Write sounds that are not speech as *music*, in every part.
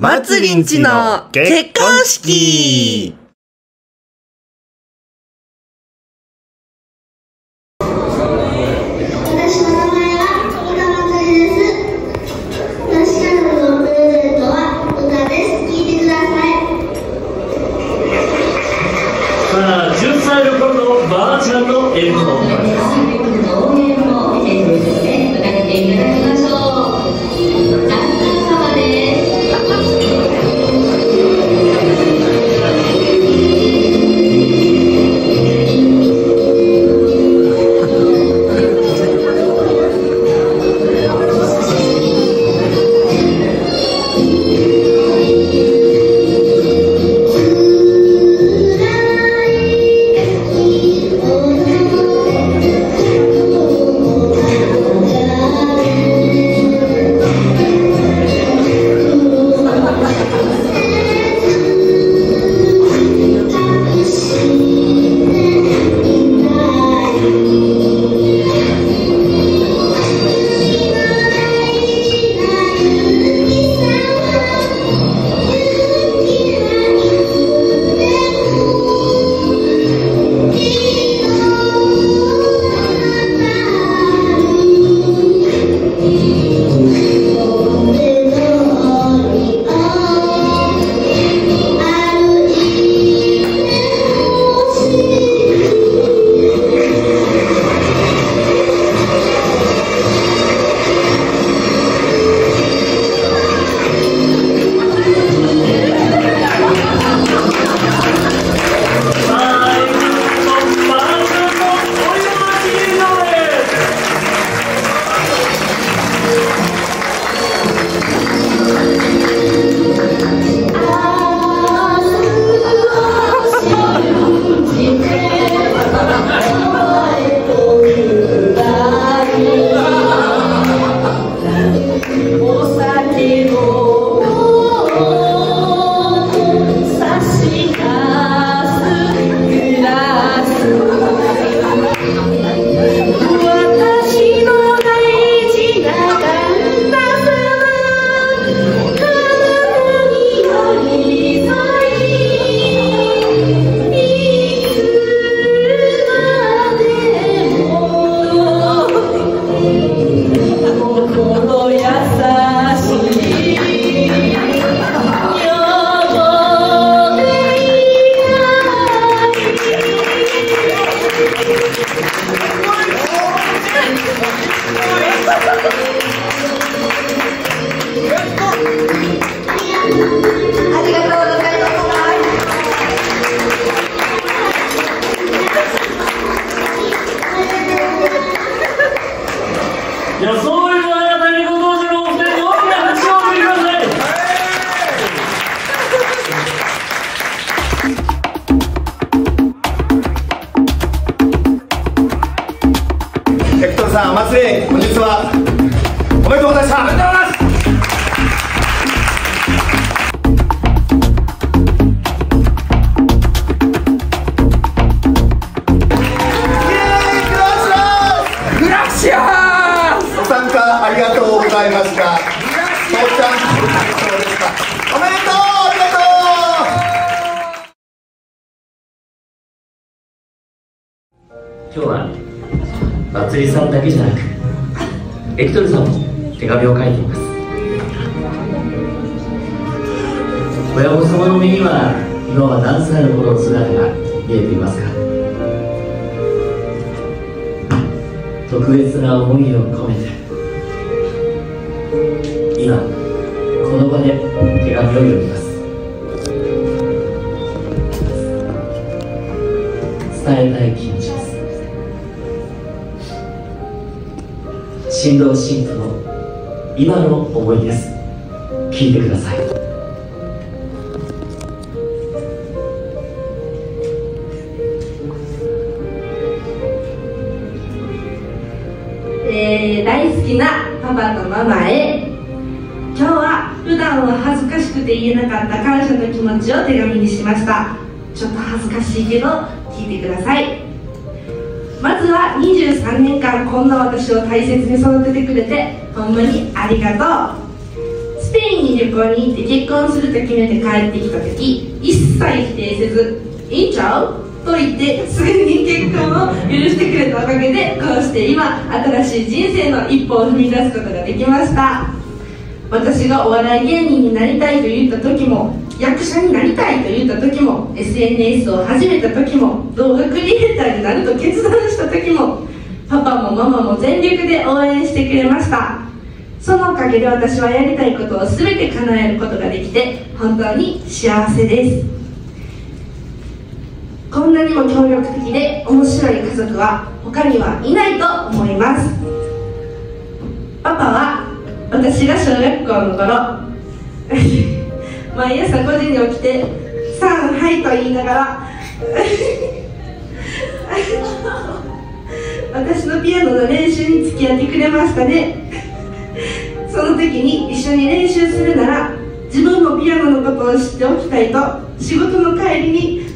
まつりです。私からのプレゼントは歌です。聴いてください。さあ10歳の頃のばあちゃんのエルコいやいました。そうちゃん、そうですか。おめでとう、ありがとう。今日はまつりさんだけじゃなくエクトルさんも手紙を書いています親御様の目には今は何歳の頃の姿が見えていますか特別な思いを込めて今この場で手紙を読みます。伝えたい気持ちです。新郎新婦の今の思いです。聞いてください。えー大好きなパパとママへ恥ずかしくて言えなかった感謝の気持ちを手紙にしました。ちょっと恥ずかしいけど聞いてください。まずは23年間こんな私を大切に育ててくれてほんまにありがとう。スペインに旅行に行って結婚すると決めて帰ってきた時一切否定せず「いいんちゃう?」と言ってすぐに結婚を許してくれたおかげでこうして今新しい人生の一歩を踏み出すことができました。私がお笑い芸人になりたいと言った時も役者になりたいと言った時も SNS を始めた時も動画クリエイターになると決断した時もパパもママも全力で応援してくれました。そのおかげで私はやりたいことを全て叶えることができて本当に幸せです。こんなにも協力的で面白い家族は他にはいないと思います。パパは私が小学校の頃。*laughs* 毎朝5時に起きて「さんはい」と言いながら *laughs* 私のピアノの練習に付き合ってくれましたね。その時に一緒に練習するなら自分もピアノのことを知っておきたいと仕事の帰りに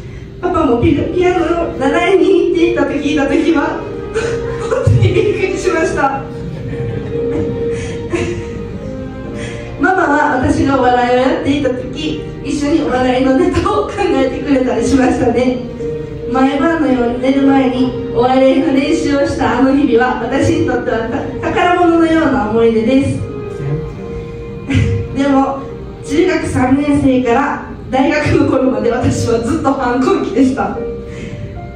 パパもピピアノを習いに行っていたと聞いた時は *laughs* 本当にびっくりしました。は私がお笑いをやっていた時一緒にお笑いのネタを考えてくれたりしましたね。毎晩のように寝る前にお笑いの練習をしたあの日々は私にとっては宝物のような思い出です。でも中学3年生から大学の頃まで私はずっと反抗期でした。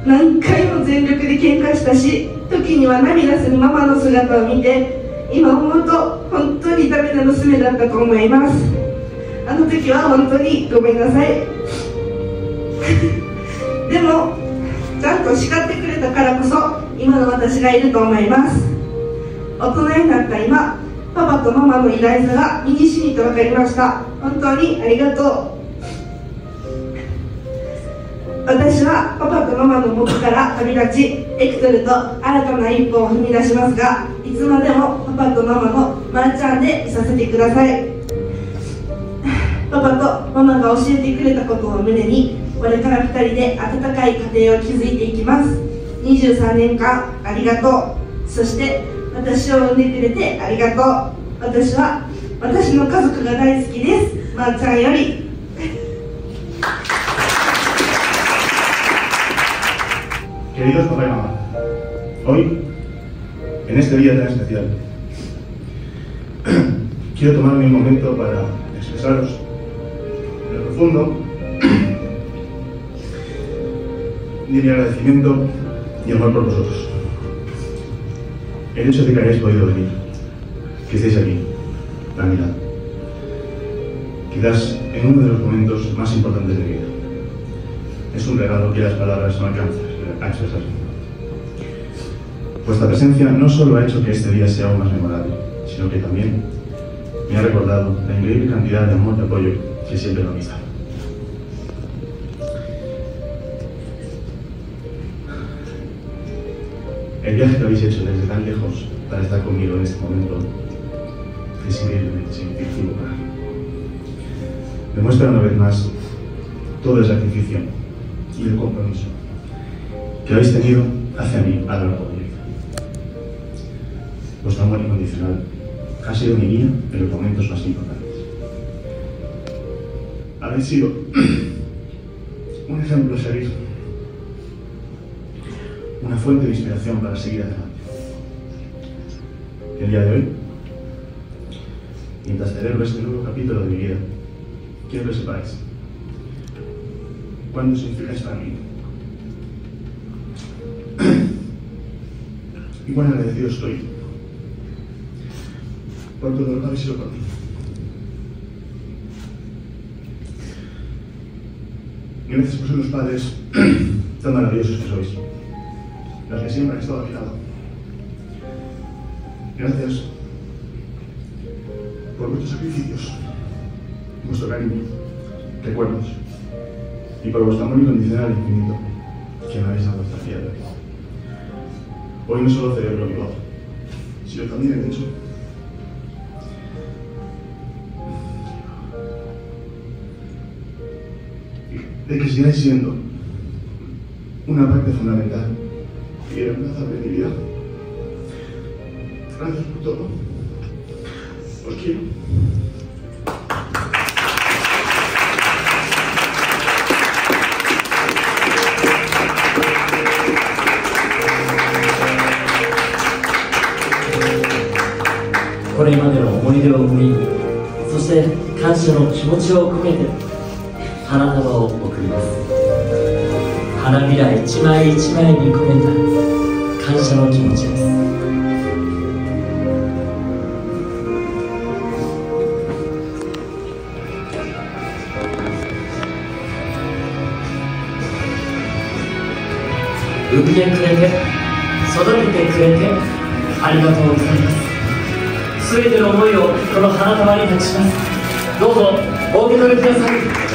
何回も全力で喧嘩したし時には涙するママの姿を見て今思うと本当にダメな娘だったと思います。あの時は本当にごめんなさい。*laughs* でもちゃんと叱ってくれたからこそ今の私がいると思います。大人になった今パパとママの偉大さが身にしみて分かりました。本当にありがとう。私はパパとママの元から旅立ちエクトルと新たな一歩を踏み出しますがいつまでもパパとママのまーちゃんでいさせてください。パパとママが教えてくれたことを胸にこれから2人で温かい家庭を築いていきます。23年間ありがとう。そして私を産んでくれてありがとう。私は私の家族が大好きです。まー、ちゃんより。Queridos papá y mamá, hoy, en este día tan especial, *clears throat* quiero tomarme un momento para expresaros lo profundo *clears throat* de mi agradecimiento y amor por vosotros. El hecho de que hayáis podido venir, que estéis aquí, a mi lado, quizás en uno de los momentos más importantes de mi vida. Es un regalo que las palabras no alcanzan a expresar. Vuestra presencia no solo ha hecho que este día sea aún más memorable, sino que también me ha recordado la increíble cantidad de amor y apoyo que siempre me ha El viaje que habéis hecho desde tan lejos para estar conmigo en este momento es increíblemente significativo para mí. Demuestra una vez más todo el sacrificio y el compromiso que habéis tenido hacia mí a lo largo. Vuestro amor incondicional ha sido mi guía en los momentos más importantes. Habéis sido *clears throat* un ejemplo a una fuente de inspiración para seguir adelante. El día de hoy, mientras celebro este nuevo capítulo de mi vida, quiero que sepáis cuándo significáis para mí y cuán agradecido estoy por todo lo que habéis sido por mí. Gracias por ser los padres *clears throat* tan maravillosos que sois, los que siempre han estado a mi lado. Gracias por vuestros sacrificios, vuestro cariño, recuerdos y por vuestro amor incondicional e infinito que me habéis dado esta fiel. Hoy no solo celebro mi voz, sino también el hecho de que sigáis siendo una parte fundamental y reemplazable de mi vida. Gracias por todo. Os quiero. これまでの思い出を生みそして感謝の気持ちを込めて花束を贈ります。花びら一枚一枚に込めた感謝の気持ちです。産んでくれて育ててくれてありがとうございます。全ての思いをこの花束に託します。どうぞお受け止めください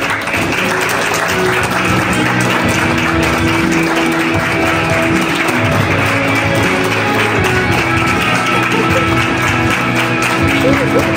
Obrigado.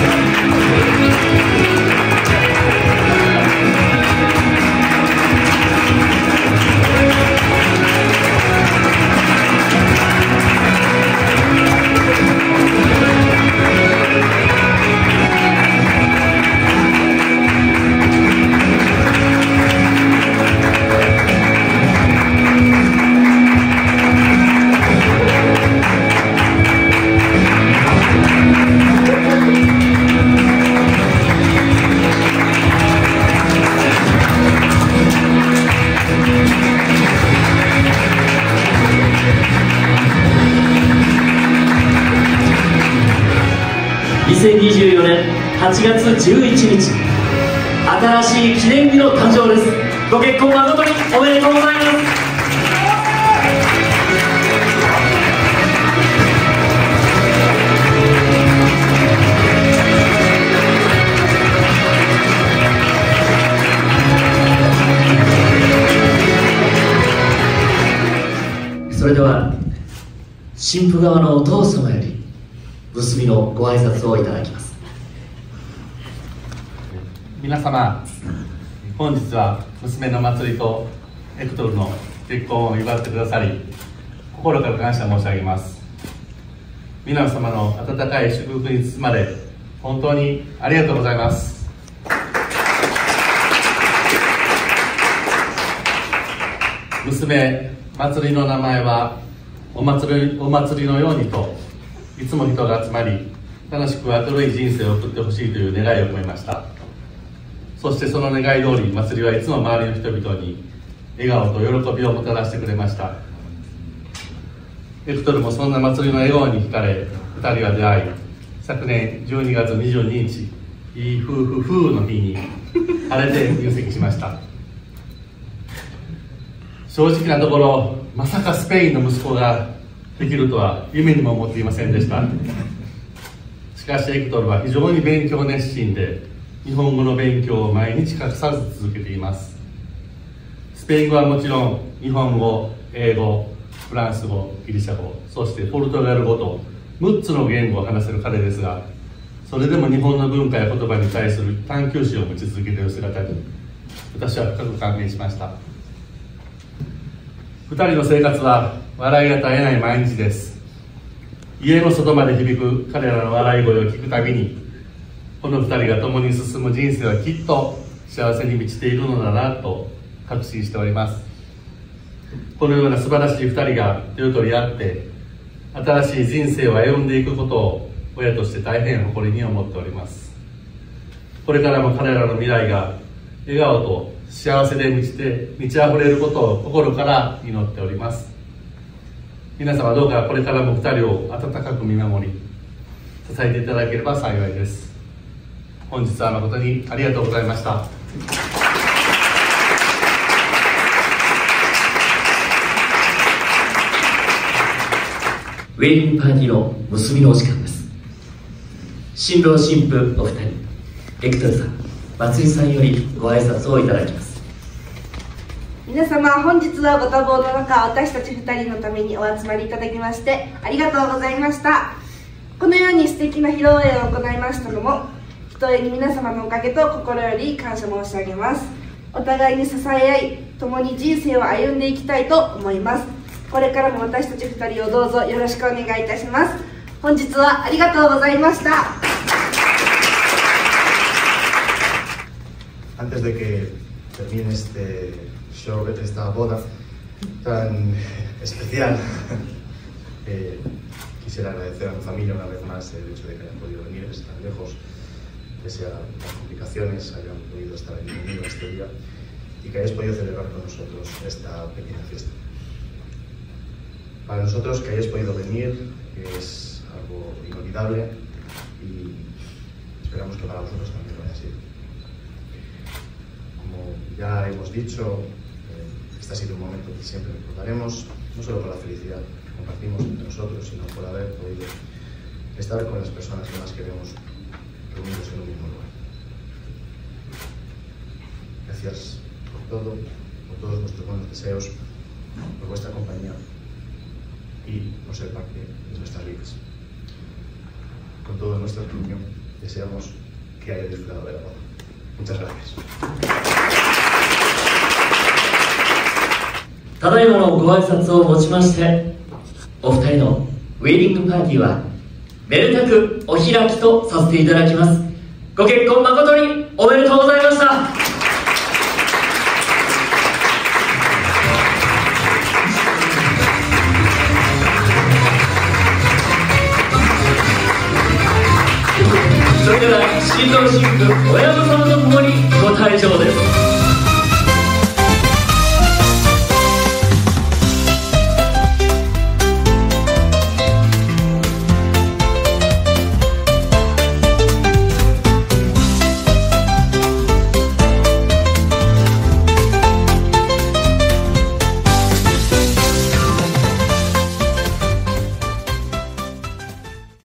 2024年8月11日。新しい記念日の誕生です。ご結婚誠におめでとうございます。それでは新婦側のお父様より結びのご挨拶をいただきます。皆様本日は娘の祭りとエクトルの結婚を祝ってくださり心から感謝申し上げます。皆様の温かい祝福に包まれ本当にありがとうございます。娘祭りの名前はお祭りお祭りのようにといつも人が集まり楽しく明るい人生を送ってほしいという願いを込めました。そしてその願い通り祭りはいつも周りの人々に笑顔と喜びをもたらしてくれました。エクトルもそんな祭りの笑顔に惹かれ2人は出会い昨年12月22日いい夫婦風の日に晴れて入籍しました。正直なところまさかスペインの息子ができるとは夢にも思っていませんでした。しかしエクトルは非常に勉強熱心で日本語の勉強を毎日欠かさず続けています。スペイン語はもちろん日本語英語フランス語ギリシャ語そしてポルトガル語と6つの言語を話せる彼ですがそれでも日本の文化や言葉に対する探求心を持ち続けている姿に私は深く感銘しました。2人の生活は笑いが絶えない毎日です。家の外まで響く彼らの笑い声を聞くたびにこの2人が共に進む人生はきっと幸せに満ちているのだなと確信しております。このような素晴らしい2人が手を取り合って新しい人生を歩んでいくことを親として大変誇りに思っております。これからも彼らの未来が笑顔と幸せで満ちて満ち溢れることを心から祈っております。皆様どうかこれからも2人を温かく見守り支えていただければ幸いです。本日は誠にありがとうございました。ウェディングパーティーの結びのお時間です。新郎新婦お二人エクトルさん。松井さんよりご挨拶をいただきます。皆様本日はご多忙の中私たち2人のためにお集まりいただきましてありがとうございました。このように素敵な披露宴を行いましたのもひとえに皆様のおかげと心より感謝申し上げます。お互いに支え合い共に人生を歩んでいきたいと思います。これからも私たち2人をどうぞよろしくお願いいたします。本日はありがとうございました。Antes de que termine este show, esta boda tan especial. *laughs* Eh, Quisiera agradecer a mi familia una vez más el hecho de que hayan podido venir desde tan lejos, pese a las complicaciones, hayan podido estar aquí conmigo este día y que hayáis podido celebrar con nosotros esta pequeña fiesta. Para nosotros que hayáis podido venir es algo inolvidable y esperamos que para vosotros también lo haya sido. Ya hemos dicho, eh, este ha sido un momento que siempre recordaremos, no solo por la felicidad que compartimos entre nosotros, sino por haber podido estar con las personas que más queremos reunidos en un mismo lugar. Gracias por todo, por todos vuestros buenos deseos, por vuestra compañía y por ser parte de nuestras vidas. Con nuestra opinión, deseamos que haya disfrutado de la boda. Muchas gracias. ただいまのご挨拶をもちましてお二人のウェディングパーティーはめでたくお開きとさせていただきます。ご結婚誠におめでとうございました。それでは新郎新婦親御様と共にご退場です。